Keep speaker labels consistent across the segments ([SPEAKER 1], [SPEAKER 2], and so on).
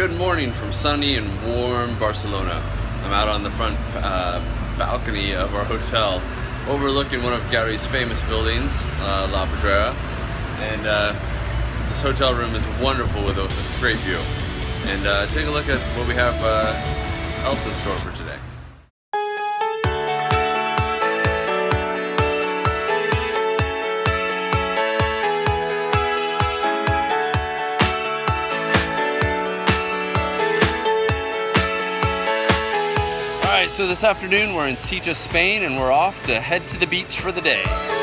[SPEAKER 1] Good morning from sunny and warm Barcelona. I'm out on the front uh, balcony of our hotel overlooking one of Gaudí's famous buildings, uh, La Pedrera. And uh, this hotel room is wonderful with a, with a great view. And uh, take a look at what we have uh, else in store for today. So this afternoon we're in Sitges, Spain, and we're off to head to the beach for the day.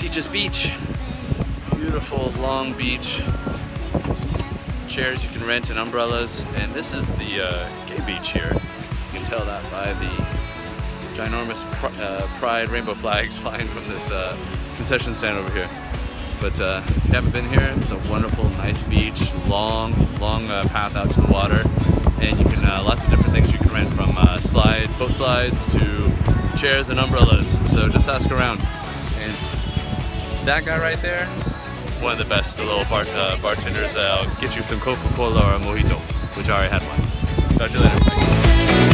[SPEAKER 1] Sitges Beach. Beautiful long beach. Chairs you can rent and umbrellas. And this is the uh, gay beach here. You can tell that by the ginormous pr uh, pride rainbow flags flying from this uh, concession stand over here. But uh, if you haven't been here, it's a wonderful, nice beach, long, long uh, path out to the water, and you can uh, lots of different things you can rent from slide, boat slides to chairs and umbrellas. So just ask around. And that guy right there, one of the best little bar, uh, bartenders. I'll get you some Coca-Cola or a mojito, which I already had one. Talk to you later.